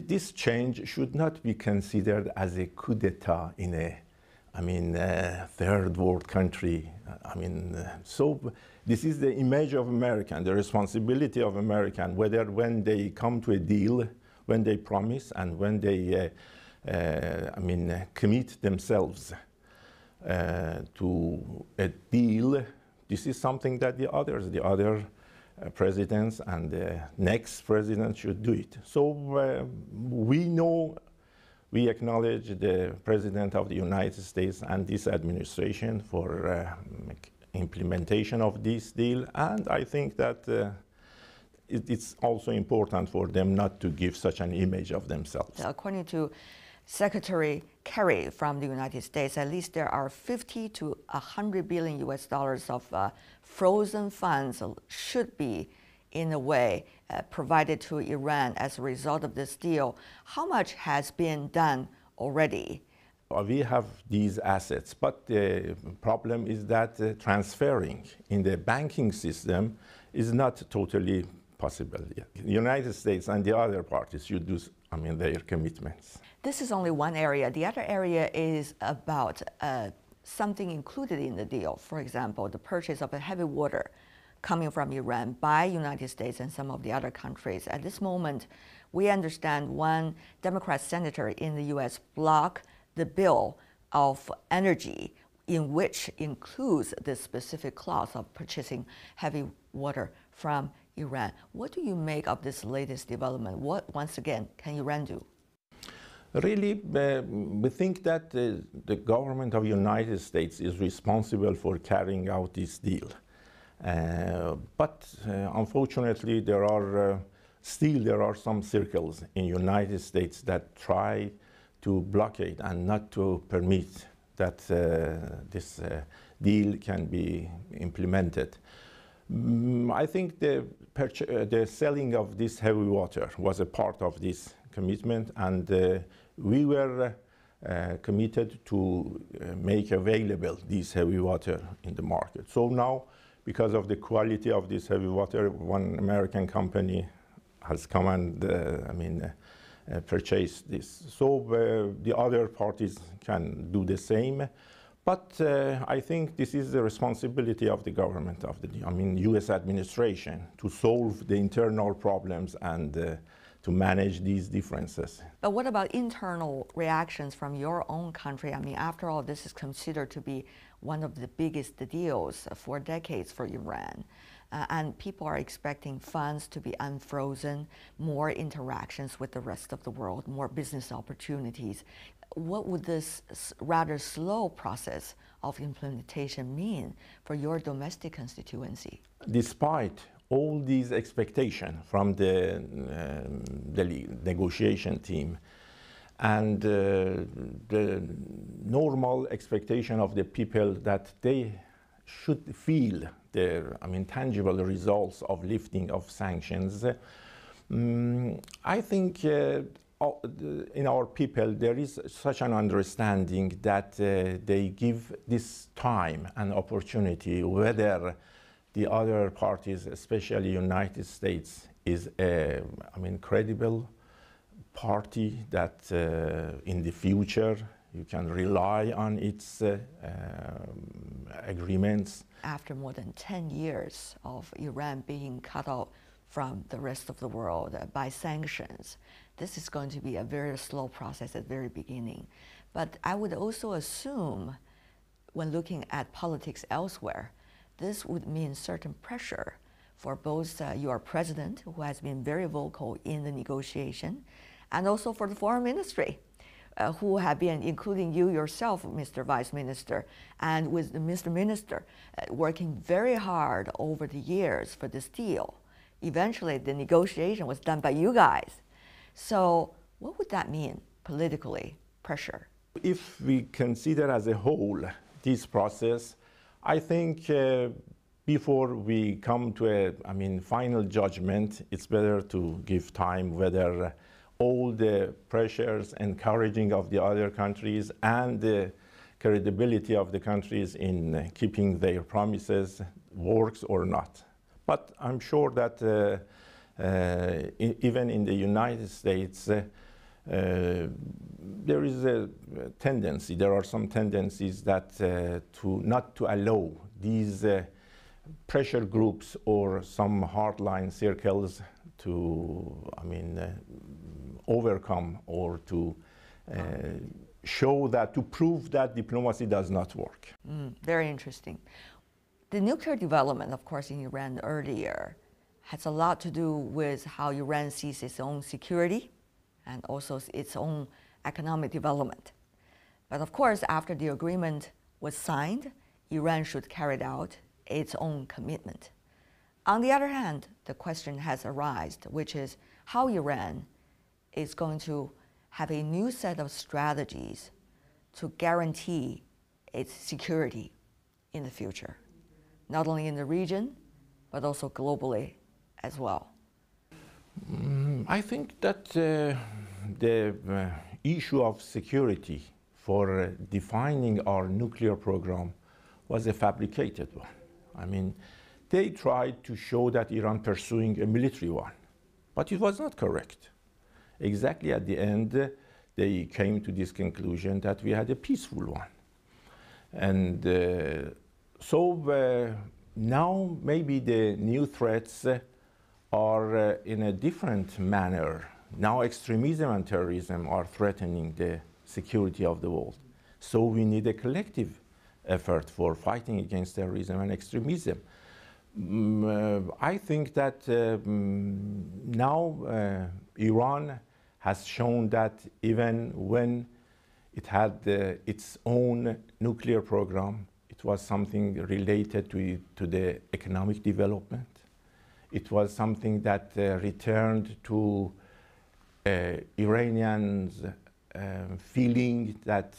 this change should not be considered as a coup d'etat in a, I mean, uh, third world country. I mean, so this is the image of American, the responsibility of American, whether when they come to a deal, when they promise, and when they, uh, uh I mean, uh, commit themselves uh, to a deal. This is something that the others, the other presidents and the next president should do it. So uh, we know, we acknowledge the President of the United States and this administration for uh, implementation of this deal, and I think that uh, it, it's also important for them not to give such an image of themselves. According to Secretary Kerry from the United States, at least there are 50 to 100 billion US dollars of uh, frozen funds should be, in a way, uh, provided to Iran as a result of this deal. How much has been done already? We have these assets, but the problem is that uh, transferring in the banking system is not totally possible United States and the other parties should do, I mean, their commitments. This is only one area. The other area is about uh, something included in the deal. For example, the purchase of heavy water coming from Iran by United States and some of the other countries. At this moment, we understand one Democrat senator in the U.S. blocked the bill of energy in which includes this specific clause of purchasing heavy water from Iran. What do you make of this latest development? What, once again, can Iran do? Really, uh, we think that uh, the government of United States is responsible for carrying out this deal. Uh, but uh, unfortunately, there are uh, still there are some circles in United States that try to blockade and not to permit that uh, this deal can be implemented. Mm, I think the, the selling of this heavy water was a part of this commitment and we were uh, committed to uh, make available this heavy water in the market. So now, because of the quality of this heavy water, one American company has come and, uh, I mean, uh, purchase this. So uh, the other parties can do the same. But uh, I think this is the responsibility of the government, of the, I mean, U.S. administration, to solve the internal problems and to manage these differences. But what about internal reactions from your own country? I mean, after all, this is considered to be one of the biggest deals for decades for Iran. Uh, and people are expecting funds to be unfrozen, more interactions with the rest of the world, more business opportunities. What would this rather slow process of implementation mean for your domestic constituency? Despite all these expectations from the, um, the negotiation team and uh, the normal expectation of the people that they should feel the I mean, tangible results of lifting of sanctions. Um, I think uh, in our people there is such an understanding that uh, they give this time and opportunity, whether the other parties, especially United States, is a, I mean, credible party that uh, in the future you can rely on its uh, um, agreements. After more than 10 years of Iran being cut off from the rest of the world uh, by sanctions, this is going to be a very slow process at the very beginning. But I would also assume, when looking at politics elsewhere, this would mean certain pressure for both uh, your president, who has been very vocal in the negotiation, and also for the foreign ministry, uh, who have been, including you yourself, Mr. Vice Minister, and with Mr. Minister, uh, working very hard over the years for this deal. Eventually, the negotiation was done by you guys. So, what would that mean politically, pressure? If we consider as a whole this process, I think uh, before we come to a, I mean, final judgment, it's better to give time whether all the pressures, encouraging of the other countries, and the credibility of the countries in keeping their promises works or not. But I'm sure that uh, Uh, even in the United States, uh, uh, there is a tendency, there are some tendencies that uh, to not to allow these uh, pressure groups or some hardline circles to, I mean, overcome or to show that, to prove that diplomacy does not work. Mm, very interesting. The nuclear development, of course, in Iran earlier has a lot to do with how Iran sees its own security and also its own economic development. But of course, after the agreement was signed, Iran should carry out its own commitment. On the other hand, the question has arisen, which is how Iran is going to have a new set of strategies to guarantee its security in the future, not only in the region, but also globally as well. Mm, I think that uh, the uh, issue of security for uh, defining our nuclear program was a fabricated one. I mean, they tried to show that Iran pursuing a military one, but it was not correct. Exactly at the end, they came to this conclusion that we had a peaceful one. And uh, so uh, now maybe the new threats are uh, in a different manner. Now extremism and terrorism are threatening the security of the world. So we need a collective effort for fighting against terrorism and extremism. Mm, uh, I think that uh, mm, now uh, Iran has shown that even when it had uh, its own nuclear program, it was something related to, to the economic development it was something that uh, returned to uh, Iranians uh, feeling that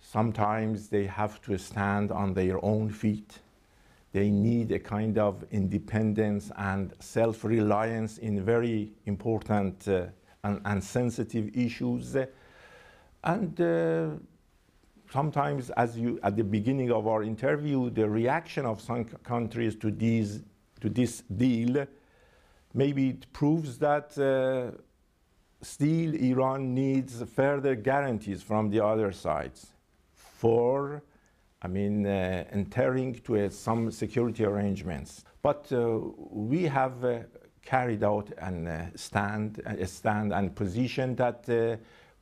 sometimes they have to stand on their own feet. They need a kind of independence and self-reliance in very important uh, and, and, sensitive issues. And uh, sometimes, as you at the beginning of our interview, the reaction of some countries to these to this deal, maybe it proves that uh, still Iran needs further guarantees from the other sides for, I mean, uh, entering to some security arrangements. But uh, we have uh, carried out an, uh, stand, a stand and position that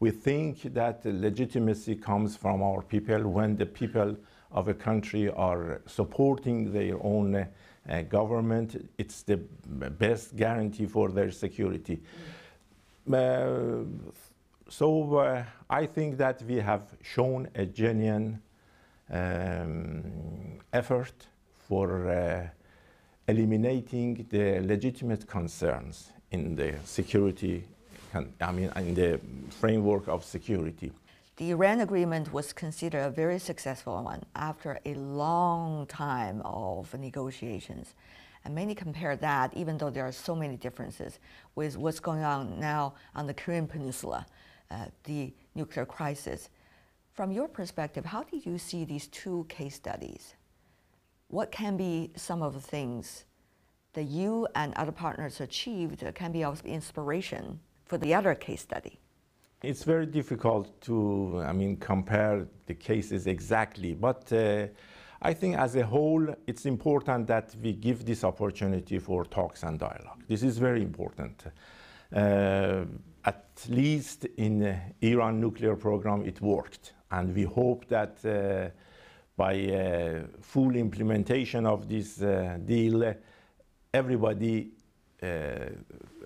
we think that legitimacy comes from our people when the people of a country are supporting their own uh, government. It's the best guarantee for their security. Mm. Uh, so uh, I think that we have shown a genuine um, effort for uh, eliminating the legitimate concerns in the security, I mean, in the framework of security. The Iran agreement was considered a very successful one after a long time of negotiations. And many compare that, even though there are so many differences, with what's going on now on the Korean Peninsula, uh, the nuclear crisis. From your perspective, how did you see these two case studies? What can be some of the things that you and other partners achieved can be of inspiration for the other case study? It's very difficult to, I mean, compare the cases exactly, but uh, I think as a whole, it's important that we give this opportunity for talks and dialogue. This is very important. Uh, at least in the Iran nuclear program, it worked. And we hope that uh, by uh, full implementation of this uh, deal, everybody, uh,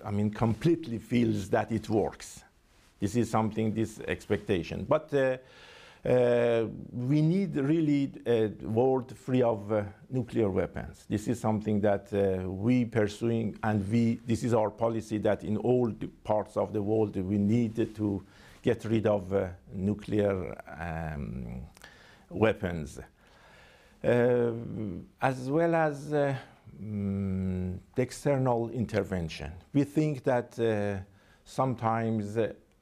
I mean, completely feels that it works. This is something, this expectation. But uh, we need really a world free of uh, nuclear weapons. This is something that uh, we pursuing, and we. This is our policy that in all parts of the world we need to get rid of nuclear um, weapons, uh, as well as um, the external intervention. We think that sometimes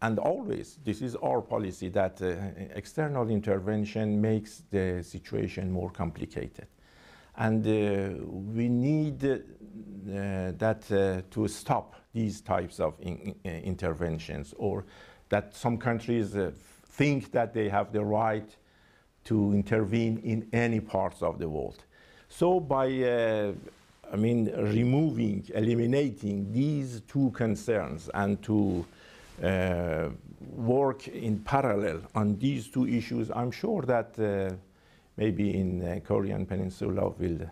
and always, this is our policy, that uh, external intervention makes the situation more complicated. And uh, we need uh, that uh, to stop these types of in, in, interventions, or that some countries uh, think that they have the right to intervene in any parts of the world. So by, uh, I mean, removing, eliminating these two concerns and to uh, work in parallel on these two issues, I'm sure that uh, maybe in uh, Korean Peninsula will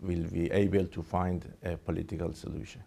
will be able to find a political solution.